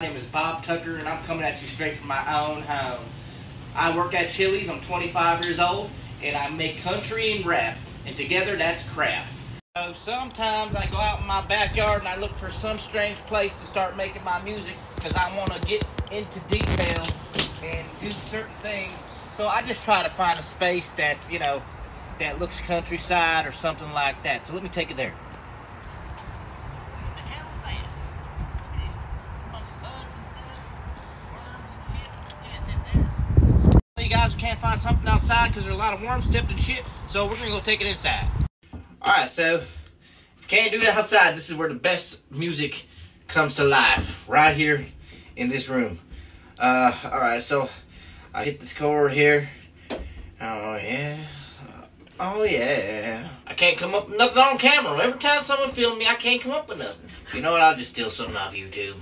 My name is Bob Tucker, and I'm coming at you straight from my own home. I work at Chili's. I'm 25 years old, and I make country and rap, and together that's crap. So sometimes I go out in my backyard and I look for some strange place to start making my music because I want to get into detail and do certain things. So I just try to find a space that you know that looks countryside or something like that. So let me take it there. The hell is that? Bunch of bugs and stuff, worms and shit. Yeah, it's in there. You can't find something outside because there's a lot of worms stepped and shit. So we're gonna go take it inside. All right, so if you can't do it outside, this is where the best music comes to life, right here in this room. Uh, all right, so I hit this chord here. Oh yeah. Oh yeah. I can't come up with nothing on camera. Every time someone films me, I can't come up with nothing. You know what? I'll just steal something off YouTube.